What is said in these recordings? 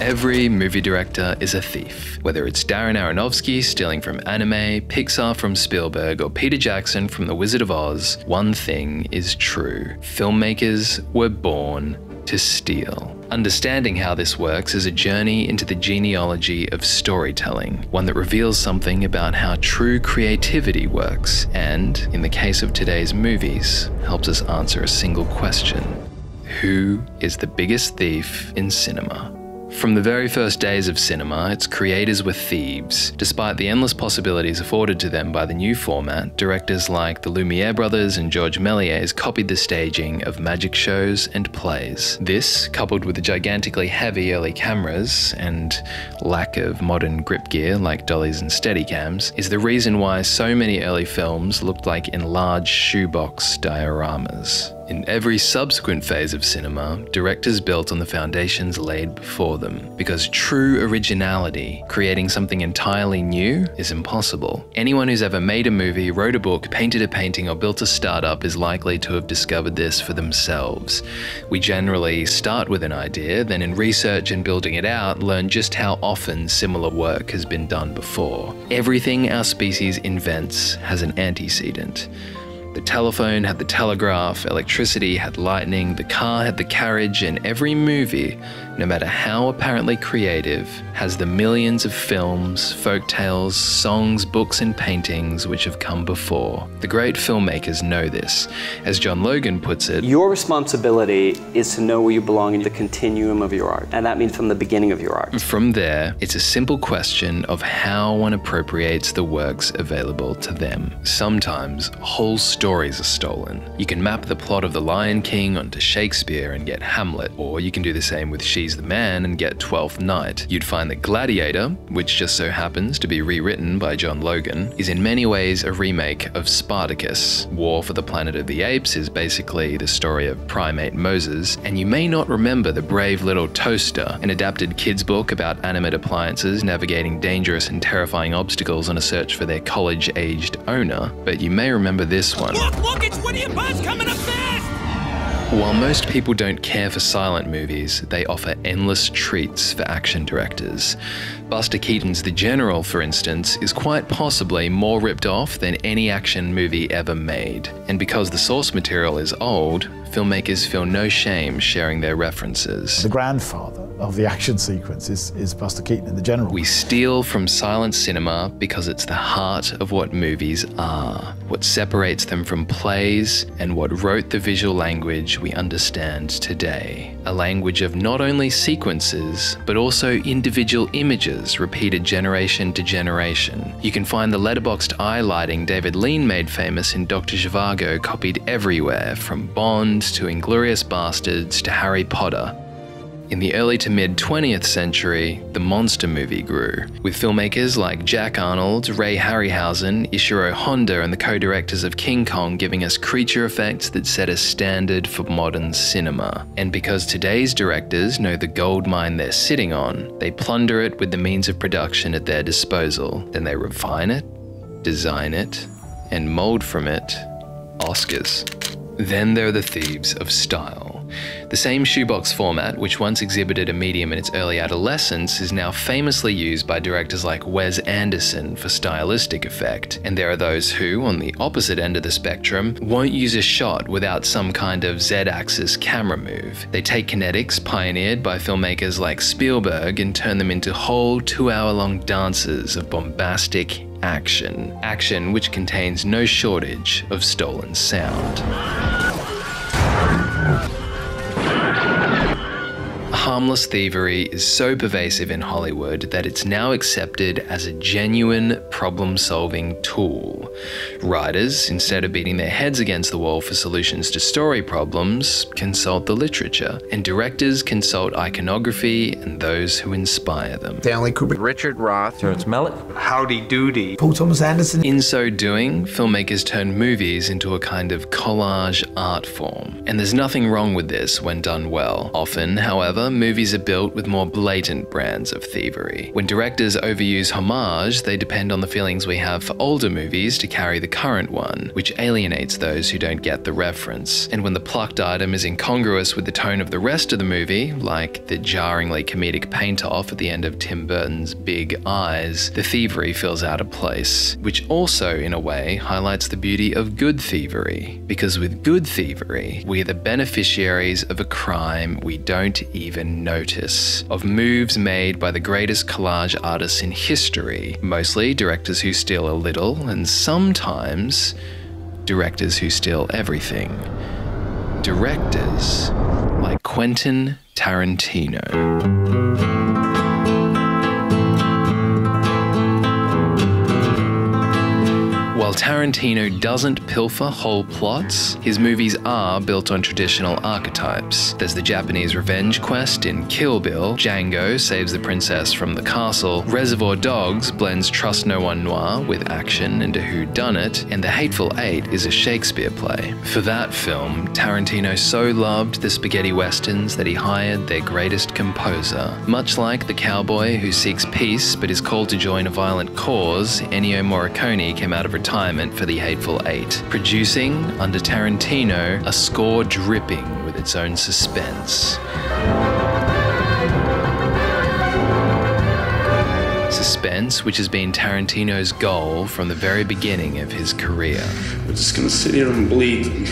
Every movie director is a thief. Whether it's Darren Aronofsky stealing from anime, Pixar from Spielberg, or Peter Jackson from The Wizard of Oz, one thing is true. Filmmakers were born to steal. Understanding how this works is a journey into the genealogy of storytelling, one that reveals something about how true creativity works, and, in the case of today's movies, helps us answer a single question Who is the biggest thief in cinema? From the very first days of cinema, its creators were thieves. Despite the endless possibilities afforded to them by the new format, directors like the Lumiere brothers and Georges Méliès copied the staging of magic shows and plays. This, coupled with the gigantically heavy early cameras and lack of modern grip gear like dollies and steadicams, is the reason why so many early films looked like enlarged shoebox dioramas. In every subsequent phase of cinema, directors built on the foundations laid before them, because true originality, creating something entirely new, is impossible. Anyone who's ever made a movie, wrote a book, painted a painting, or built a startup is likely to have discovered this for themselves. We generally start with an idea, then in research and building it out, learn just how often similar work has been done before. Everything our species invents has an antecedent. The telephone had the telegraph, electricity had lightning, the car had the carriage, and every movie, no matter how apparently creative, has the millions of films, folk tales, songs, books, and paintings which have come before. The great filmmakers know this. As John Logan puts it, Your responsibility is to know where you belong in the continuum of your art, and that means from the beginning of your art. From there, it's a simple question of how one appropriates the works available to them. Sometimes whole stories are stolen. You can map the plot of The Lion King onto Shakespeare and get Hamlet, or you can do the same with She's the Man and get Twelfth Night. You'd find that Gladiator, which just so happens to be rewritten by John Logan, is in many ways a remake of Spartacus. War for the Planet of the Apes is basically the story of primate Moses, and you may not remember The Brave Little Toaster, an adapted kids' book about animate appliances navigating dangerous and terrifying obstacles on a search for their college aged owner, but you may remember this one. Look, look, it's coming up fast! While most people don't care for silent movies, they offer endless treats for action directors. Buster Keaton's The General, for instance, is quite possibly more ripped off than any action movie ever made. And because the source material is old, filmmakers feel no shame sharing their references. The grandfather of the action sequence is, is Buster Keaton in The General. We steal from silent cinema because it's the heart of what movies are, what separates them from plays, and what wrote the visual language we understand today. A language of not only sequences, but also individual images repeated generation to generation. You can find the letterboxed eye lighting David Lean made famous in Dr. Zhivago copied everywhere, from Bond to Inglourious Basterds to Harry Potter. In the early to mid 20th century, the monster movie grew, with filmmakers like Jack Arnold, Ray Harryhausen, Ishiro Honda, and the co directors of King Kong giving us creature effects that set a standard for modern cinema. And because today's directors know the gold mine they're sitting on, they plunder it with the means of production at their disposal. Then they refine it, design it, and mold from it Oscars. Then there are the thieves of style. The same shoebox format, which once exhibited a medium in its early adolescence, is now famously used by directors like Wes Anderson for stylistic effect. And there are those who, on the opposite end of the spectrum, won't use a shot without some kind of Z axis camera move. They take kinetics pioneered by filmmakers like Spielberg and turn them into whole two hour long dances of bombastic action. Action which contains no shortage of stolen sound. Harmless thievery is so pervasive in Hollywood that it's now accepted as a genuine problem solving tool. Writers, instead of beating their heads against the wall for solutions to story problems, consult the literature, and directors consult iconography and those who inspire them. Stanley Kubrick, Richard Roth, Terrence Malick, Howdy Doody, Paul Thomas Anderson. In so doing, filmmakers turn movies into a kind of collage art form. And there's nothing wrong with this when done well. Often, however, However, movies are built with more blatant brands of thievery. When directors overuse homage, they depend on the feelings we have for older movies to carry the current one, which alienates those who don't get the reference. And when the plucked item is incongruous with the tone of the rest of the movie, like the jarringly comedic paint off at the end of Tim Burton's Big Eyes, the thievery feels out of place, which also, in a way, highlights the beauty of good thievery. Because with good thievery, we are the beneficiaries of a crime we don't even notice, of moves made by the greatest collage artists in history, mostly directors who steal a little, and sometimes directors who steal everything. Directors like Quentin Tarantino. While Tarantino doesn't pilfer whole plots, his movies are built on traditional archetypes. There's the Japanese revenge quest in Kill Bill, Django saves the princess from the castle, Reservoir Dogs blends trust no one noir with action and a whodunit, and The Hateful Eight is a Shakespeare play. For that film, Tarantino so loved the spaghetti westerns that he hired their greatest composer. Much like the cowboy who seeks peace but is called to join a violent cause, Ennio Morricone came out of retirement for The Hateful Eight, producing, under Tarantino, a score dripping with its own suspense. Suspense, which has been Tarantino's goal from the very beginning of his career. We're just gonna sit here and bleed.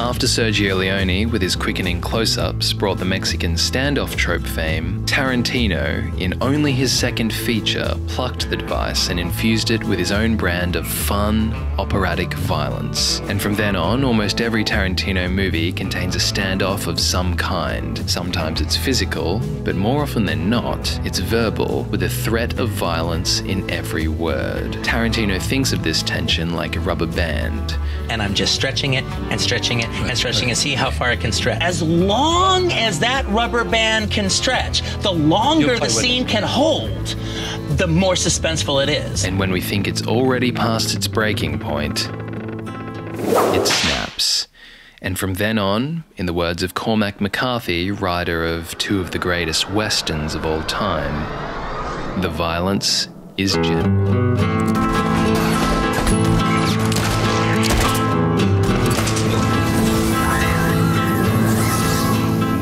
After Sergio Leone, with his quickening close ups, brought the Mexican standoff trope fame, Tarantino, in only his second feature, plucked the device and infused it with his own brand of fun, operatic violence. And from then on, almost every Tarantino movie contains a standoff of some kind. Sometimes it's physical, but more often than not, it's verbal, with a threat of violence in every word. Tarantino thinks of this tension like a rubber band. And I'm just stretching it and stretching it and stretching it, see how far it can stretch. As long as that rubber band can stretch, the longer the scene can hold, the more suspenseful it is. And when we think it's already past its breaking point, it snaps. And from then on, in the words of Cormac McCarthy, writer of two of the greatest westerns of all time, the violence is general.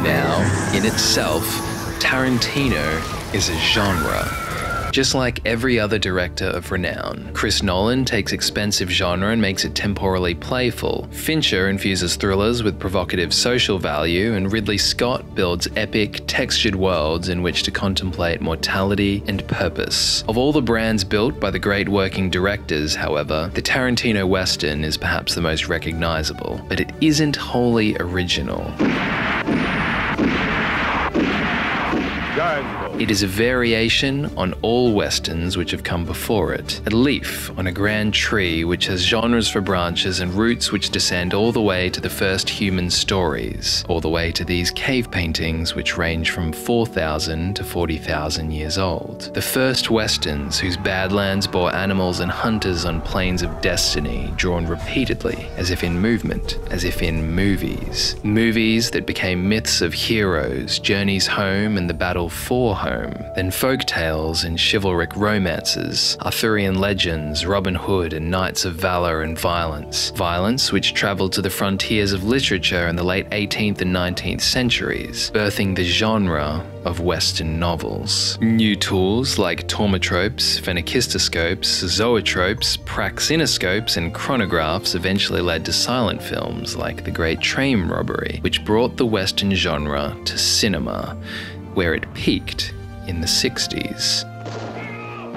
Now, in itself, Tarantino is a genre. Just like every other director of renown, Chris Nolan takes expensive genre and makes it temporally playful. Fincher infuses thrillers with provocative social value, and Ridley Scott builds epic, textured worlds in which to contemplate mortality and purpose. Of all the brands built by the great working directors, however, the Tarantino Western is perhaps the most recognizable, but it isn't wholly original. It is a variation on all westerns which have come before it, a leaf on a grand tree which has genres for branches and roots which descend all the way to the first human stories, all the way to these cave paintings which range from 4,000 to 40,000 years old. The first westerns whose badlands bore animals and hunters on plains of destiny, drawn repeatedly, as if in movement, as if in movies. Movies that became myths of heroes, journeys home, and the battle for home, then folk tales and chivalric romances, Arthurian legends, Robin Hood, and knights of valor and violence. Violence which travelled to the frontiers of literature in the late 18th and 19th centuries, birthing the genre of Western novels. New tools like thaumatropes, phenakistoscopes, zoetropes, praxinoscopes, and chronographs eventually led to silent films like The Great Train Robbery, which brought the Western genre to cinema, where it peaked in the 60s.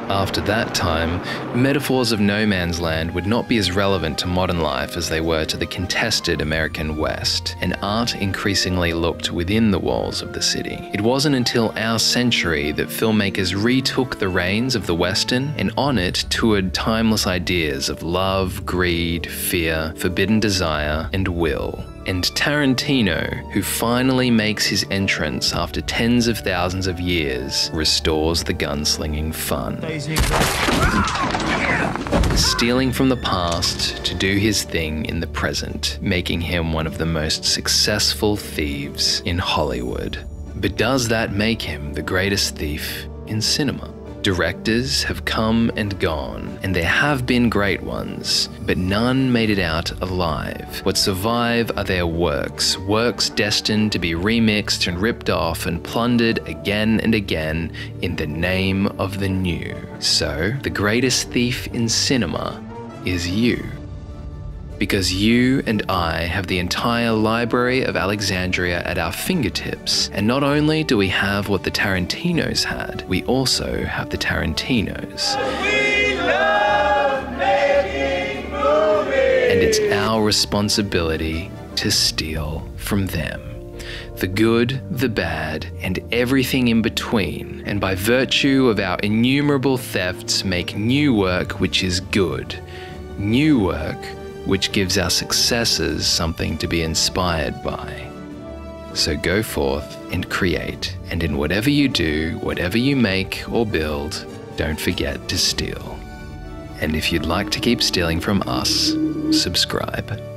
After that time, metaphors of no man's land would not be as relevant to modern life as they were to the contested American West, and art increasingly looked within the walls of the city. It wasn't until our century that filmmakers retook the reins of the Western and on it toured timeless ideas of love, greed, fear, forbidden desire, and will and Tarantino, who finally makes his entrance after tens of thousands of years, restores the gunslinging fun. Stealing from the past to do his thing in the present, making him one of the most successful thieves in Hollywood. But does that make him the greatest thief in cinema? Directors have come and gone, and there have been great ones, but none made it out alive. What survive are their works, works destined to be remixed and ripped off and plundered again and again in the name of the new. So, the greatest thief in cinema is you because you and I have the entire library of Alexandria at our fingertips. And not only do we have what the Tarantinos had, we also have the Tarantinos. And it's our responsibility to steal from them. The good, the bad, and everything in between, and by virtue of our innumerable thefts, make new work which is good. New work which gives our successors something to be inspired by. So go forth and create, and in whatever you do, whatever you make or build, don't forget to steal. And if you'd like to keep stealing from us, subscribe.